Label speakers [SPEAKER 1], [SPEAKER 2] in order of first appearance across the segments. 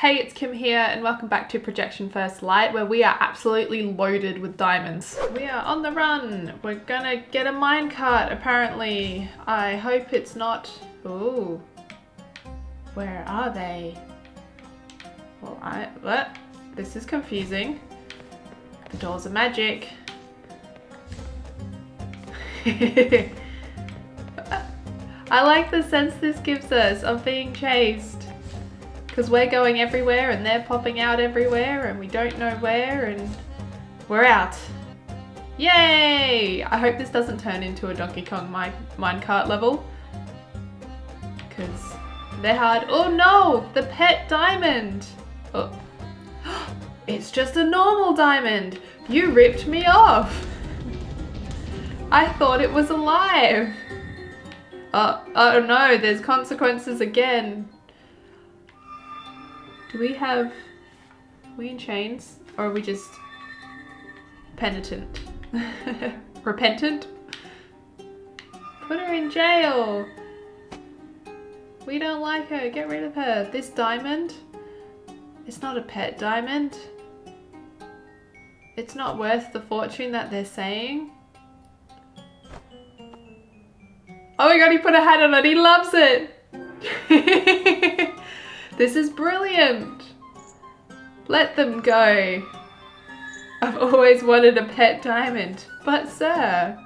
[SPEAKER 1] Hey, it's Kim here and welcome back to Projection First Light where we are absolutely loaded with diamonds. We are on the run. We're gonna get a minecart apparently. I hope it's not... Ooh. Where are they? Well, I... What? This is confusing. The doors are magic. I like the sense this gives us of being chased. Because we're going everywhere and they're popping out everywhere and we don't know where and we're out. Yay! I hope this doesn't turn into a Donkey Kong mine minecart level. Because they're hard. Oh no! The pet diamond! Oh. It's just a normal diamond! You ripped me off! I thought it was alive! Oh, oh no, there's consequences again. Do we have... We in chains? Or are we just... Penitent? Repentant? Put her in jail! We don't like her, get rid of her. This diamond? It's not a pet diamond. It's not worth the fortune that they're saying. Oh my god, he put a hat on it, he loves it! This is brilliant. Let them go. I've always wanted a pet diamond, but sir,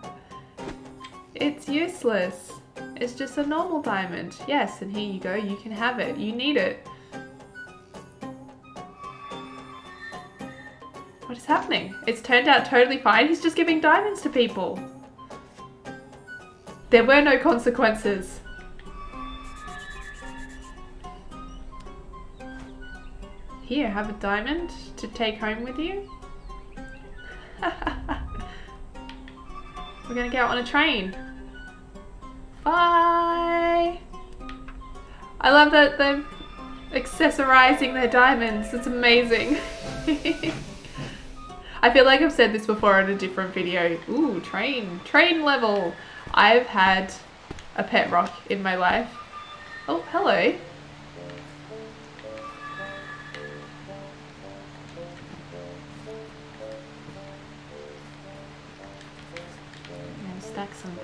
[SPEAKER 1] it's useless. It's just a normal diamond. Yes, and here you go, you can have it. You need it. What is happening? It's turned out totally fine. He's just giving diamonds to people. There were no consequences. Here, have a diamond to take home with you. We're gonna go on a train. Bye! I love that they're accessorizing their diamonds. It's amazing. I feel like I've said this before in a different video. Ooh, train. Train level. I've had a pet rock in my life. Oh, hello.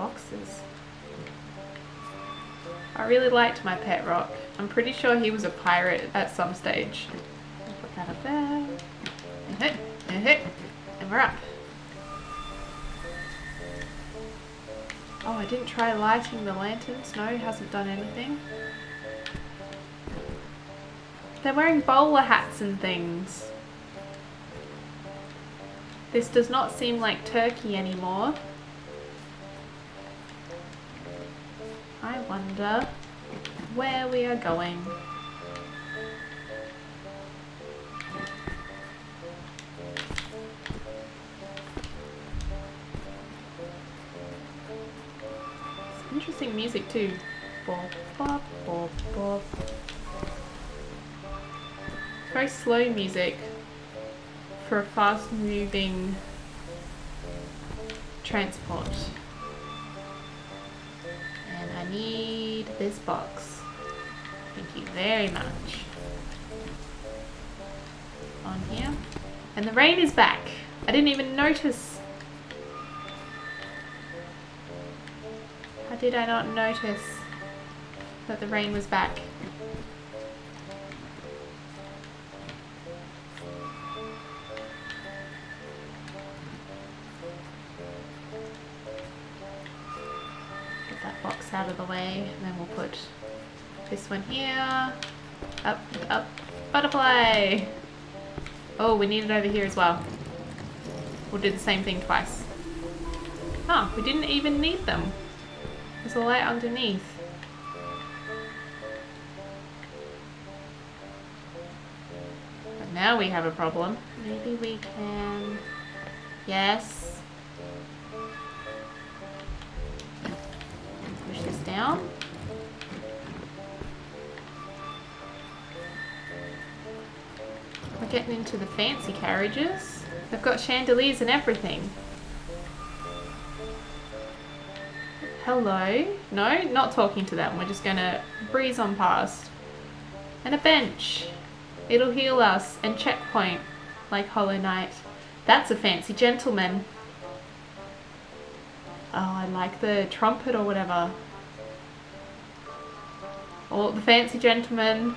[SPEAKER 1] Boxes. I really liked my pet rock. I'm pretty sure he was a pirate at some stage. Put that up there. Uh-huh, uh-huh. And we're up. Oh, I didn't try lighting the lanterns. No, hasn't done anything. They're wearing bowler hats and things. This does not seem like Turkey anymore. I wonder where we are going. interesting music too. Bop, bop, bop, bop. Very slow music for a fast moving transport need this box. Thank you very much. On here. And the rain is back. I didn't even notice. How did I not notice that the rain was back? One here. Up, up, butterfly. Oh, we need it over here as well. We'll do the same thing twice. Oh, we didn't even need them. There's a light underneath. But now we have a problem. Maybe we can... Yes. Push this down. Getting into the fancy carriages. They've got chandeliers and everything. Hello? No, not talking to them. We're just gonna breeze on past. And a bench. It'll heal us and checkpoint like Hollow Knight. That's a fancy gentleman. Oh, I like the trumpet or whatever. Oh, the fancy gentleman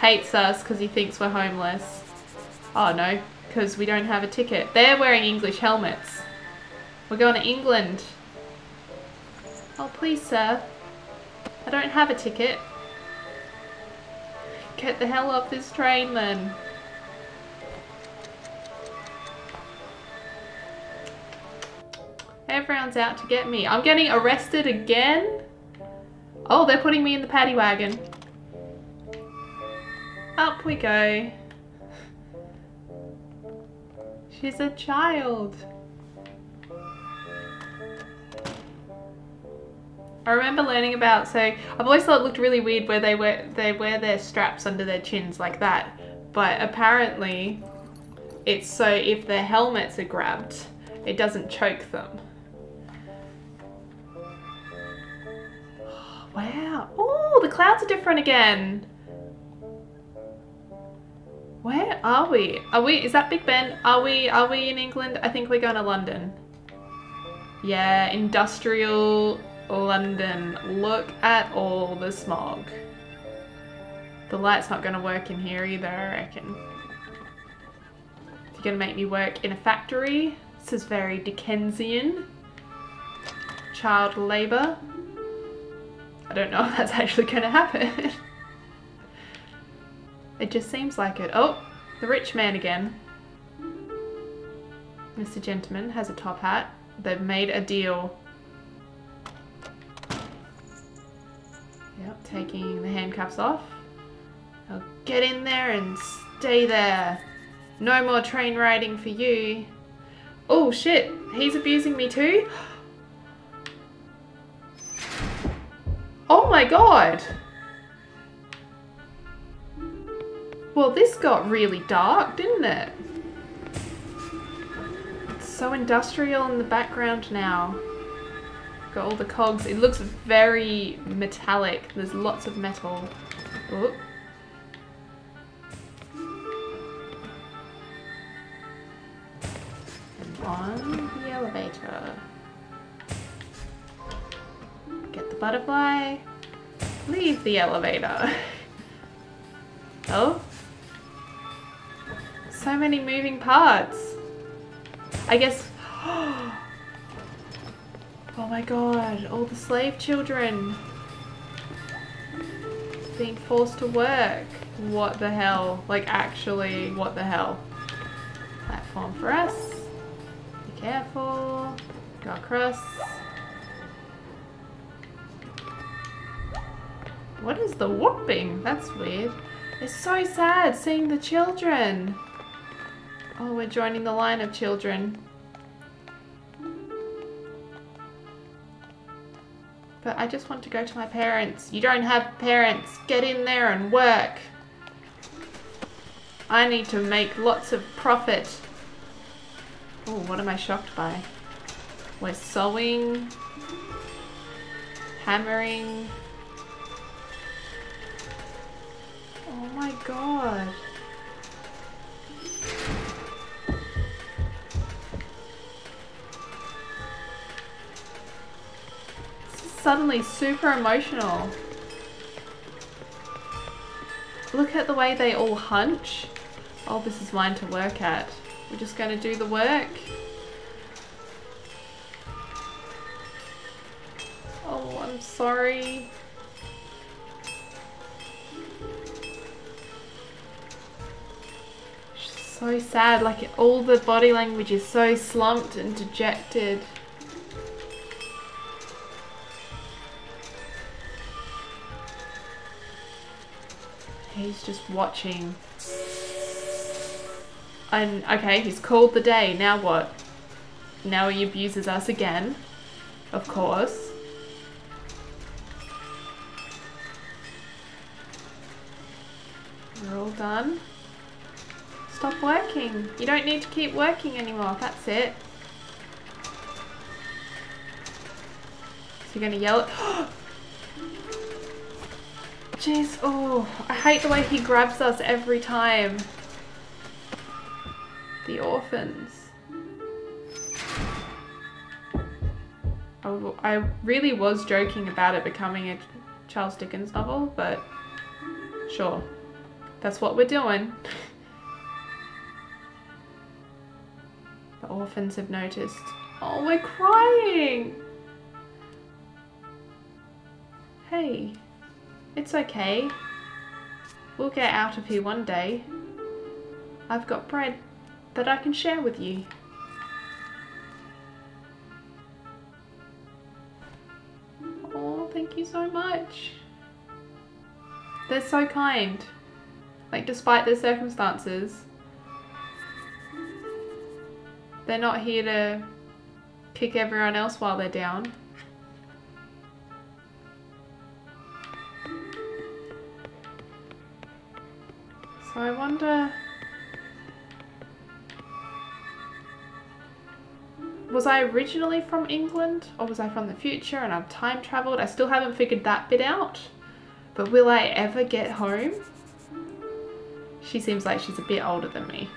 [SPEAKER 1] hates us because he thinks we're homeless. Oh no, because we don't have a ticket. They're wearing English helmets. We're going to England. Oh, please, sir. I don't have a ticket. Get the hell off this train then. Everyone's out to get me. I'm getting arrested again? Oh, they're putting me in the paddy wagon. Up we go. She's a child. I remember learning about, so I've always thought it looked really weird where they wear, they wear their straps under their chins like that. But apparently it's so if their helmets are grabbed, it doesn't choke them. Wow. Oh, the clouds are different again. Where are we? Are we, is that Big Ben? Are we, are we in England? I think we're going to London. Yeah, industrial London. Look at all the smog. The light's not going to work in here either, I reckon. If You're going to make me work in a factory. This is very Dickensian. Child labour. I don't know if that's actually going to happen. It just seems like it. Oh, the rich man again. Mr. Gentleman has a top hat. They've made a deal. Yep, taking the handcuffs off. I'll get in there and stay there. No more train riding for you. Oh shit, he's abusing me too? Oh my god! Well, this got really dark, didn't it? It's so industrial in the background now. Got all the cogs. It looks very metallic. There's lots of metal. On the elevator. Get the butterfly. Leave the elevator. oh. So many moving parts. I guess Oh my god, all the slave children being forced to work. What the hell? Like actually, what the hell? Platform for us. Be careful. Go across. What is the whooping? That's weird. It's so sad seeing the children. Oh, we're joining the line of children. But I just want to go to my parents. You don't have parents. Get in there and work. I need to make lots of profit. Oh, what am I shocked by? We're sewing, hammering. Oh my god. Suddenly super emotional. Look at the way they all hunch. Oh, this is mine to work at. We're just going to do the work. Oh, I'm sorry. So sad, like all the body language is so slumped and dejected. He's just watching. And, okay, he's called the day. Now what? Now he abuses us again. Of course. We're all done. Stop working. You don't need to keep working anymore. That's it. So you're going to yell at... jeez. Oh, I hate the way he grabs us every time. The orphans. I really was joking about it becoming a Charles Dickens novel, but sure. That's what we're doing. the orphans have noticed. Oh, we're crying! Hey, it's okay. We'll get out of here one day. I've got bread that I can share with you. Oh, thank you so much. They're so kind. Like, despite their circumstances, they're not here to kick everyone else while they're down. So I wonder... Was I originally from England or was I from the future and I've time travelled? I still haven't figured that bit out. But will I ever get home? She seems like she's a bit older than me.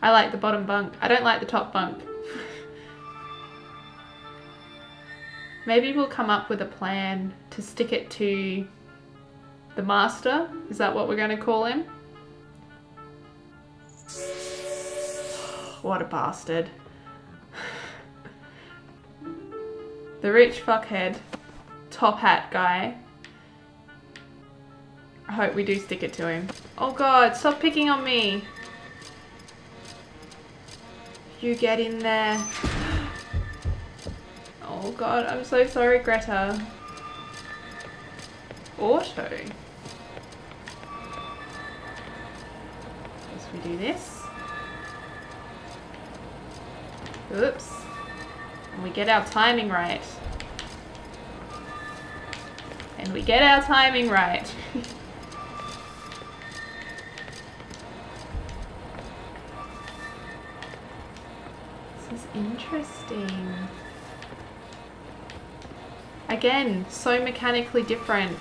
[SPEAKER 1] I like the bottom bunk. I don't like the top bunk. Maybe we'll come up with a plan to stick it to the master. Is that what we're going to call him? What a bastard. the rich fuckhead, top hat guy. I hope we do stick it to him. Oh god, stop picking on me. You get in there. Oh god, I'm so sorry, Greta. Auto. Do this. Oops. And we get our timing right. And we get our timing right. this is interesting. Again, so mechanically different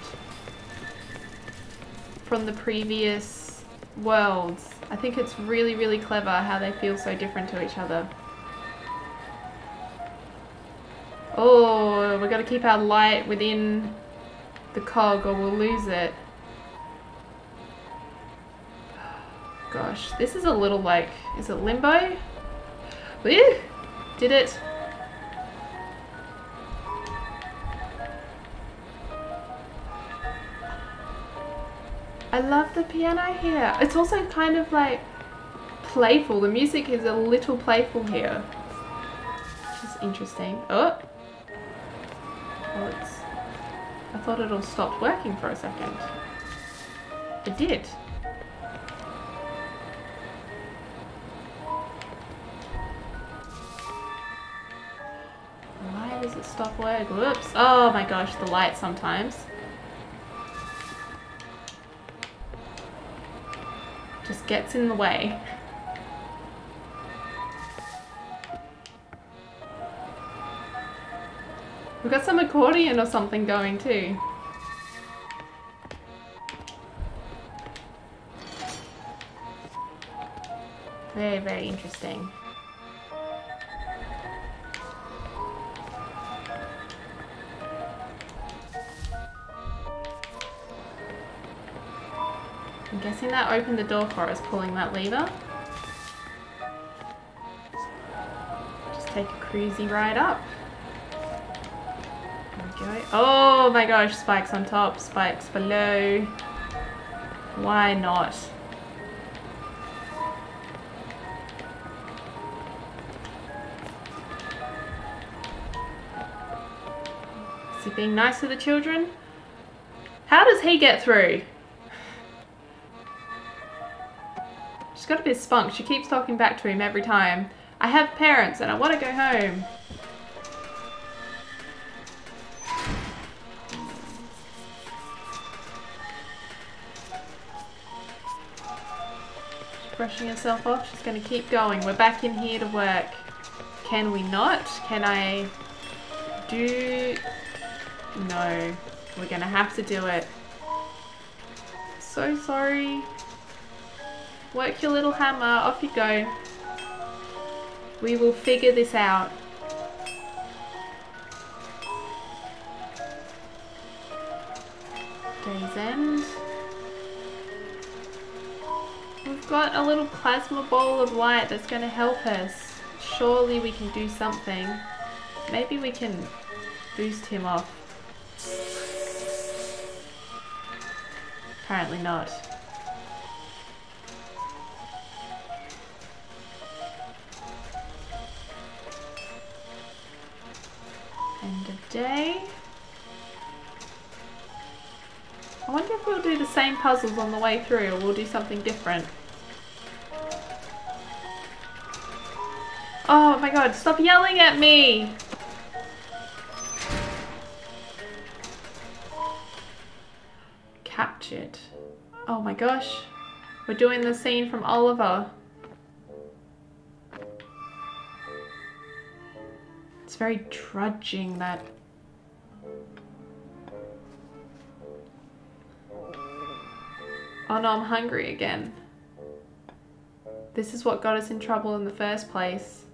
[SPEAKER 1] from the previous worlds. I think it's really, really clever how they feel so different to each other. Oh, we've got to keep our light within the cog or we'll lose it. Gosh, this is a little like, is it limbo? Did it. I love the piano here. It's also kind of like playful. The music is a little playful here. Which is interesting. Oh! Oh, it's... I thought it all stopped working for a second. It did. Why does it stop working? Whoops. Oh my gosh, the light sometimes. Gets in the way. We've got some accordion or something going too. Very, very interesting. I'm that opened the door for us, pulling that lever. Just take a cruisy ride up go. Oh my gosh, spikes on top, spikes below. Why not? Is he being nice to the children? How does he get through? She's got a bit of spunk. She keeps talking back to him every time. I have parents and I want to go home. brushing herself off. She's going to keep going. We're back in here to work. Can we not? Can I do No, we're gonna have to do it. So sorry. Work your little hammer, off you go. We will figure this out. Day's End. We've got a little plasma ball of light that's going to help us. Surely we can do something. Maybe we can boost him off. Apparently not. Wonder if we'll do the same puzzles on the way through or we'll do something different. Oh my god, stop yelling at me! Captured. Oh my gosh. We're doing the scene from Oliver. It's very trudging that Oh no, I'm hungry again. This is what got us in trouble in the first place.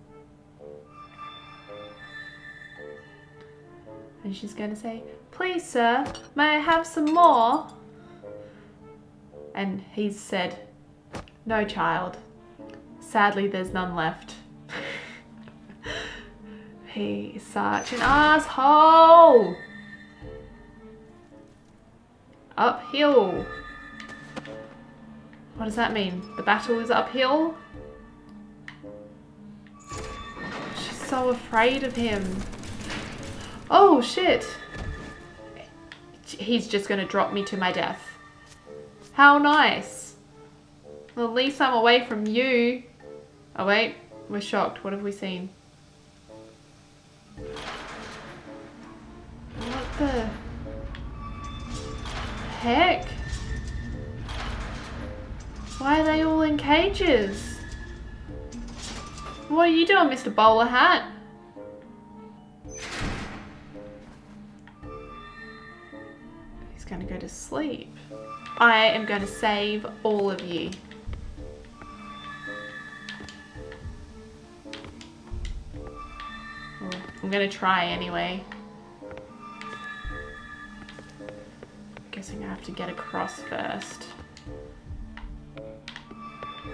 [SPEAKER 1] And she's going to say, Please, sir, may I have some more? And he's said, No, child. Sadly, there's none left. He's such an asshole. Uphill. What does that mean? The battle is uphill? She's so afraid of him. Oh, shit. He's just going to drop me to my death. How nice. Well, at least I'm away from you. Oh, wait. We're shocked. What have we seen? What the heck? Why are they all in cages? What are you doing, Mr. Bowler Hat? He's to go to sleep. I am going to save all of you. I'm going to try anyway. Guessing I have to get across first.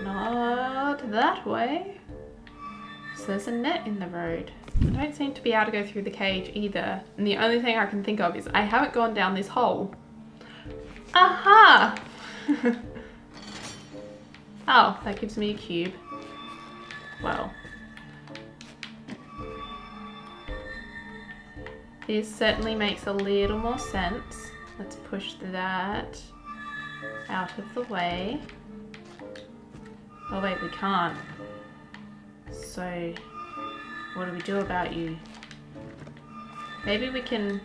[SPEAKER 1] Not that way. So there's a net in the road. I don't seem to be able to go through the cage either. And the only thing I can think of is I haven't gone down this hole. Aha! oh, that gives me a cube. Well. This certainly makes a little more sense. Let's push that out of the way. Oh wait, we can't. So, what do we do about you? Maybe we can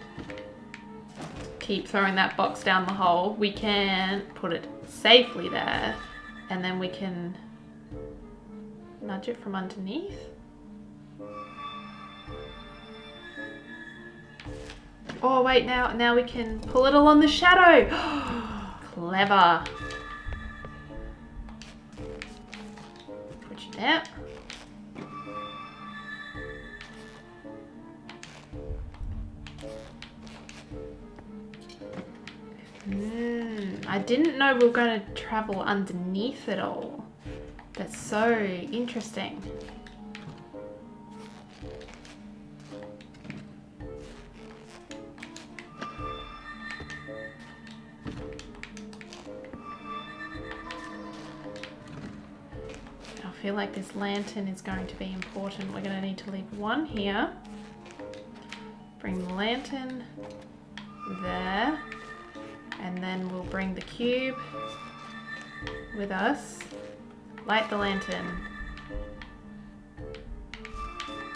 [SPEAKER 1] keep throwing that box down the hole. We can put it safely there and then we can nudge it from underneath. Oh wait, now now we can pull it along the shadow. Clever. It. Mm, I didn't know we were going to travel underneath it all. That's so interesting. Feel like this lantern is going to be important. We're going to need to leave one here. Bring the lantern there. And then we'll bring the cube with us. Light the lantern.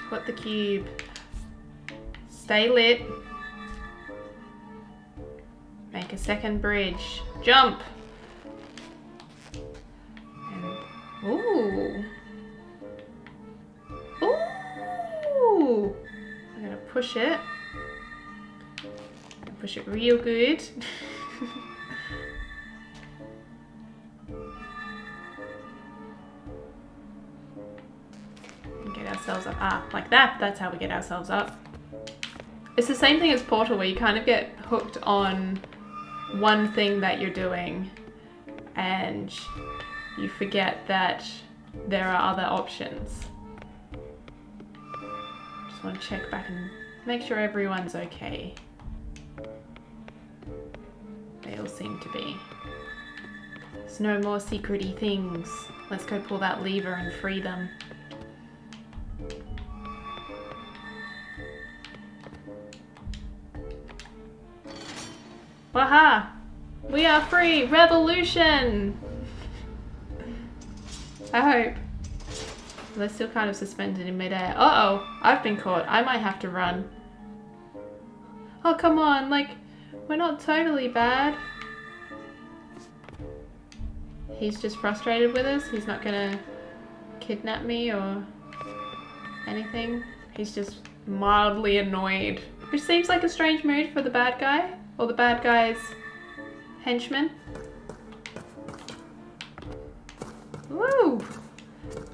[SPEAKER 1] Put the cube. Stay lit. Make a second bridge. Jump! Ooh. Ooh. I'm gonna push it. Push it real good. get ourselves up. Ah, like that. That's how we get ourselves up. It's the same thing as Portal where you kind of get hooked on one thing that you're doing and you forget that there are other options. Just want to check back and make sure everyone's okay. They all seem to be. There's no more secrety things. Let's go pull that lever and free them. Waha! We are free! Revolution! I hope. They're still kind of suspended in midair. Uh-oh! I've been caught. I might have to run. Oh, come on. Like, we're not totally bad. He's just frustrated with us. He's not gonna kidnap me or anything. He's just mildly annoyed. Which seems like a strange mood for the bad guy. Or the bad guy's henchman.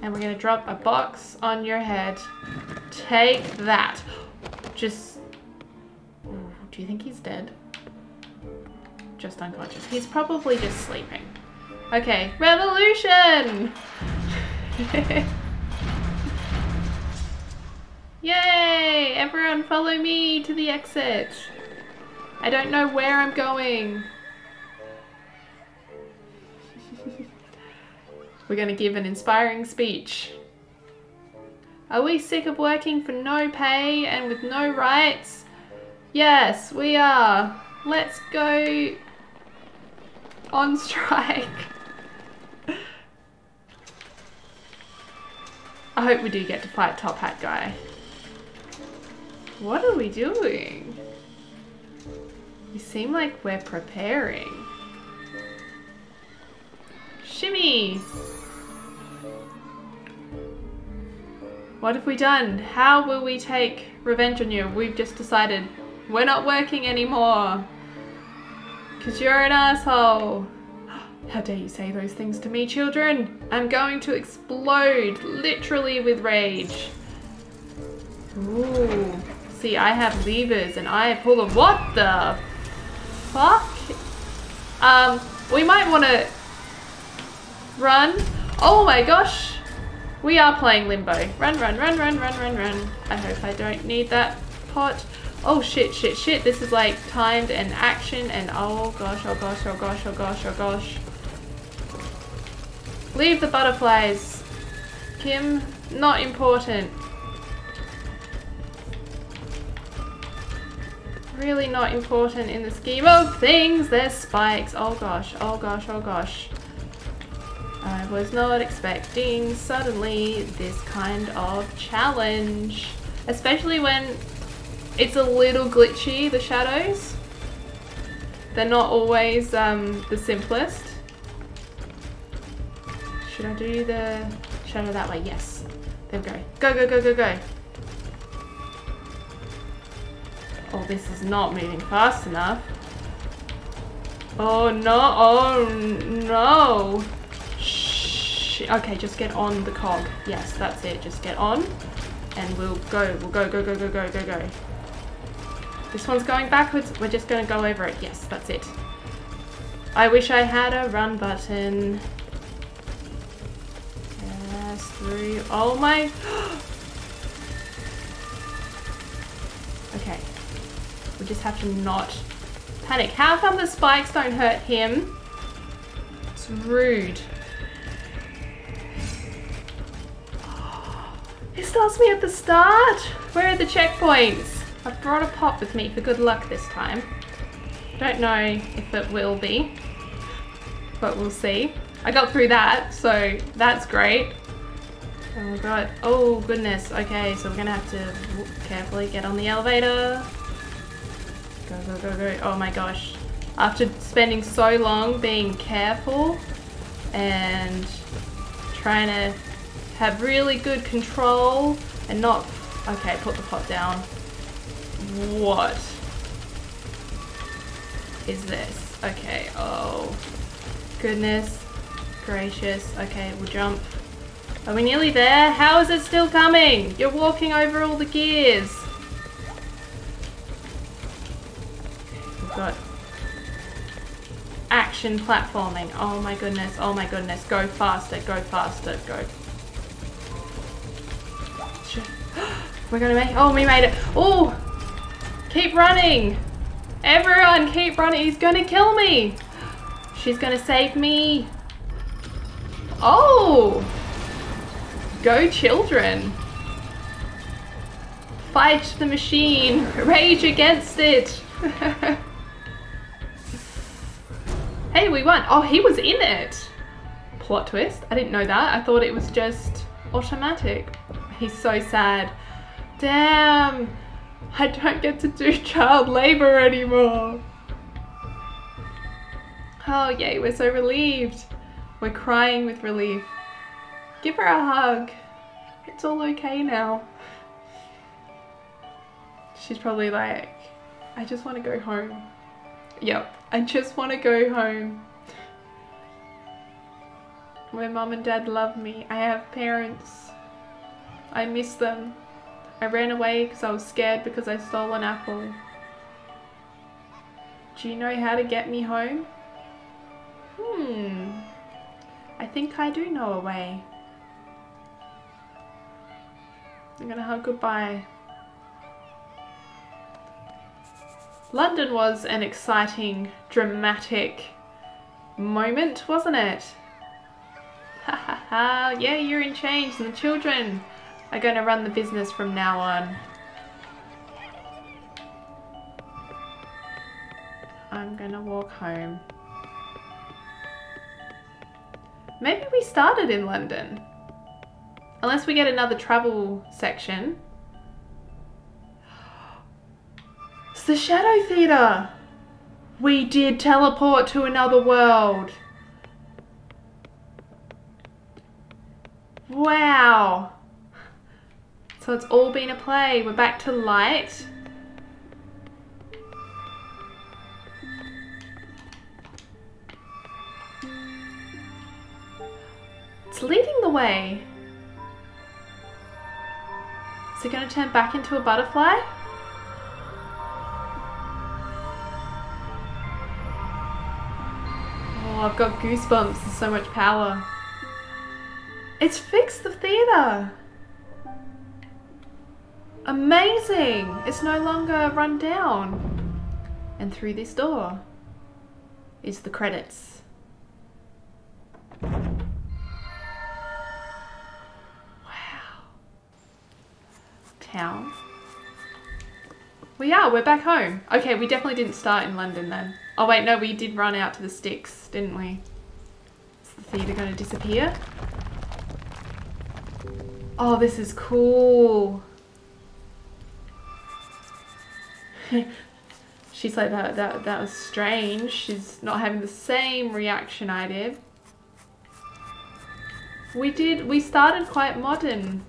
[SPEAKER 1] And we're gonna drop a box on your head. Take that. Just... Do you think he's dead? Just unconscious. He's probably just sleeping. Okay, revolution! Yay! Everyone follow me to the exit. I don't know where I'm going. We're going to give an inspiring speech. Are we sick of working for no pay and with no rights? Yes, we are. Let's go on strike. I hope we do get to fight Top Hat Guy. What are we doing? We seem like we're preparing. Shimmy! What have we done? How will we take revenge on you? We've just decided we're not working anymore. Because you're an asshole. How dare you say those things to me, children? I'm going to explode, literally with rage. Ooh. See, I have levers and I pull them. What the fuck? Um, we might want to run. Oh my gosh. We are playing Limbo. Run, run, run, run, run, run, run. I hope I don't need that pot. Oh shit, shit, shit. This is like timed and action and oh gosh, oh gosh, oh gosh, oh gosh, oh gosh. Leave the butterflies. Kim, not important. really not important in the scheme of things. There's spikes. Oh gosh, oh gosh, oh gosh. I was not expecting suddenly this kind of challenge. Especially when it's a little glitchy, the shadows. They're not always um, the simplest. Should I do the shadow that way? Yes. There we go. Go, go, go, go, go. Oh, this is not moving fast enough. Oh no, oh no. Shh. Okay, just get on the cog. Yes, that's it. Just get on and we'll go. We'll go, go, go, go, go, go, go. This one's going backwards. We're just going to go over it. Yes, that's it. I wish I had a run button. Yes, through. Oh my. okay. We just have to not panic. How come the spikes don't hurt him? It's rude. It starts me at the start. Where are the checkpoints? I've brought a pot with me for good luck this time. Don't know if it will be, but we'll see. I got through that, so that's great. Oh god, oh goodness, okay, so we're gonna have to carefully get on the elevator. Go, go, go, go. Oh my gosh. After spending so long being careful and trying to have really good control and not... Okay, put the pot down. What? is this? Okay, oh. Goodness gracious. Okay, we'll jump. Are we nearly there? How is it still coming? You're walking over all the gears. We've got action platforming. Oh my goodness, oh my goodness. Go faster, go faster, go. We're gonna make, oh, we made it. Oh, keep running. Everyone keep running. He's gonna kill me. She's gonna save me. Oh! Go children. Fight the machine. Rage against it. hey, we won. Oh, he was in it. Plot twist. I didn't know that. I thought it was just automatic. He's so sad. Damn. I don't get to do child labor anymore. Oh, yay. We're so relieved. We're crying with relief. Give her a hug. It's all okay now. She's probably like, I just want to go home. Yep, I just want to go home. My mom and dad love me. I have parents. I miss them. I ran away because I was scared because I stole an apple. Do you know how to get me home? Hmm. I think I do know a way. I'm gonna hug goodbye. London was an exciting, dramatic moment, wasn't it? Ha ha ha, yeah, you're in change and the children are gonna run the business from now on. I'm gonna walk home. Maybe we started in London. Unless we get another travel section. It's the Shadow Theatre! We did teleport to another world. Wow. So it's all been a play. We're back to light. It's leading the way. Is it going to turn back into a butterfly? Oh, I've got goosebumps. There's so much power. It's fixed the theatre. Amazing. It's no longer run down. And through this door is the credits. Wow. Town. We are, we're back home. Okay, we definitely didn't start in London then. Oh wait, no, we did run out to the sticks, didn't we? Is the theatre gonna disappear? Oh, this is cool. She's like, that, that, that was strange. She's not having the same reaction I did. We did, we started quite modern.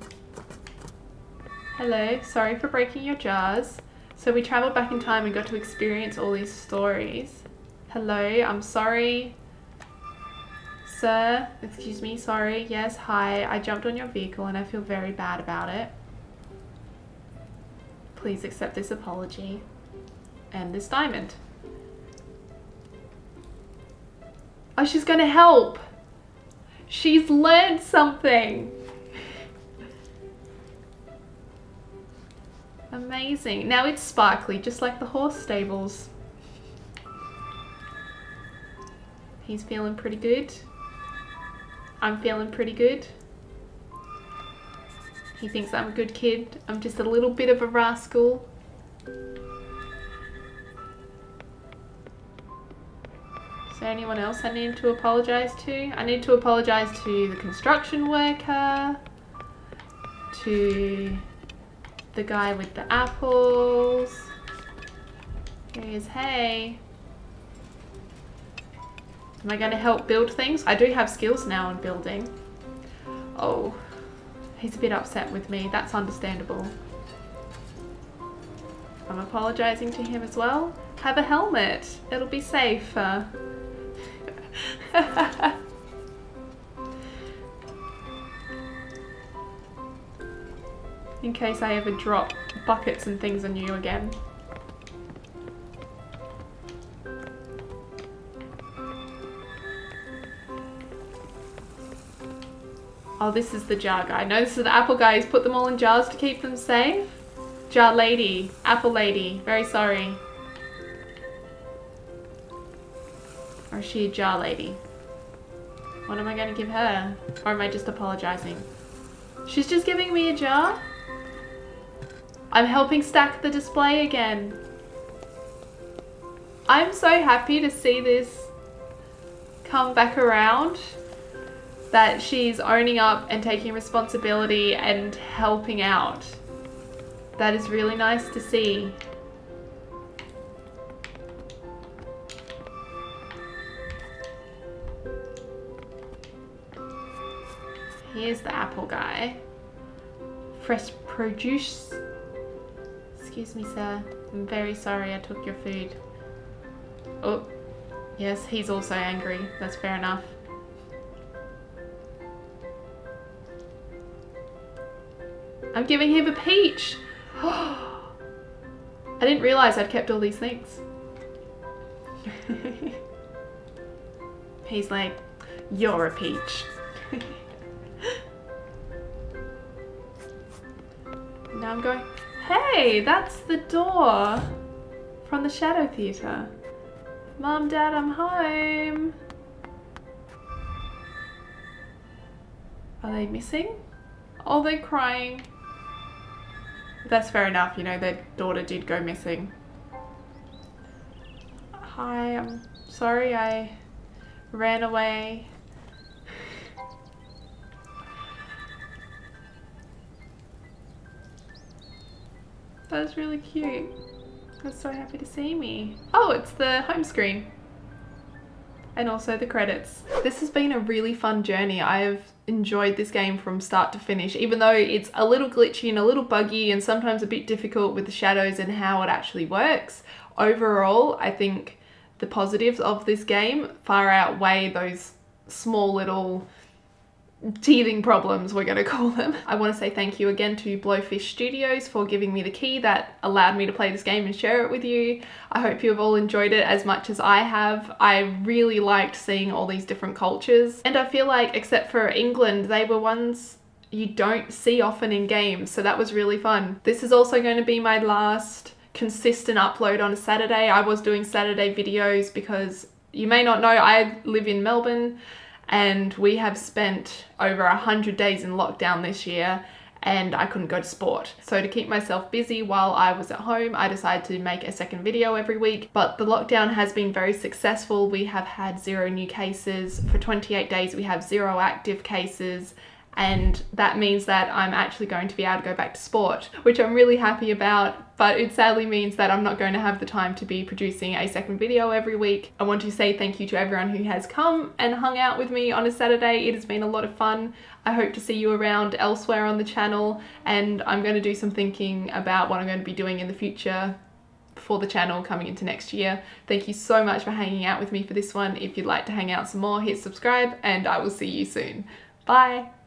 [SPEAKER 1] Hello, sorry for breaking your jars. So we traveled back in time and got to experience all these stories. Hello, I'm sorry. Sir, excuse me, sorry. Yes, hi. I jumped on your vehicle and I feel very bad about it. Please accept this apology. And this diamond. Oh, she's gonna help. She's learned something. Amazing. Now it's sparkly, just like the horse stables. He's feeling pretty good. I'm feeling pretty good. He thinks I'm a good kid. I'm just a little bit of a rascal. There anyone else I need to apologise to? I need to apologise to the construction worker, to the guy with the apples. Here he is, hey. Am I going to help build things? I do have skills now in building. Oh, he's a bit upset with me. That's understandable. I'm apologizing to him as well. Have a helmet. It'll be safe. In case I ever drop buckets and things on you again. Oh, this is the jar guy. No, this is the apple guy. He's put them all in jars to keep them safe. Jar lady. Apple lady. Very sorry. Is she a jar lady? What am I going to give her? Or am I just apologizing? She's just giving me a jar? I'm helping stack the display again. I'm so happy to see this come back around that she's owning up and taking responsibility and helping out. That is really nice to see. Here's the apple guy. Fresh produce. Excuse me, sir. I'm very sorry I took your food. Oh, yes, he's also angry. That's fair enough. I'm giving him a peach. I didn't realize I'd kept all these things. He's like, you're a peach. I'm going, hey, that's the door from the Shadow Theatre. Mom, Dad, I'm home. Are they missing? Are they're crying. That's fair enough, you know, their daughter did go missing. Hi, I'm sorry I ran away. That's really cute. That's so happy to see me. Oh, it's the home screen and also the credits. This has been a really fun journey. I've enjoyed this game from start to finish, even though it's a little glitchy and a little buggy and sometimes a bit difficult with the shadows and how it actually works. Overall, I think the positives of this game far outweigh those small little teething problems, we're to call them. I want to say thank you again to Blowfish Studios for giving me the key that allowed me to play this game and share it with you. I hope you have all enjoyed it as much as I have. I really liked seeing all these different cultures and I feel like except for England, they were ones you don't see often in games, so that was really fun. This is also going to be my last consistent upload on a Saturday. I was doing Saturday videos because you may not know I live in Melbourne and we have spent over a hundred days in lockdown this year and I couldn't go to sport. So to keep myself busy while I was at home, I decided to make a second video every week. But the lockdown has been very successful. We have had zero new cases. For 28 days, we have zero active cases and that means that I'm actually going to be able to go back to sport, which I'm really happy about, but it sadly means that I'm not going to have the time to be producing a second video every week. I want to say thank you to everyone who has come and hung out with me on a Saturday. It has been a lot of fun. I hope to see you around elsewhere on the channel, and I'm going to do some thinking about what I'm going to be doing in the future for the channel coming into next year. Thank you so much for hanging out with me for this one. If you'd like to hang out some more, hit subscribe, and I will see you soon. Bye!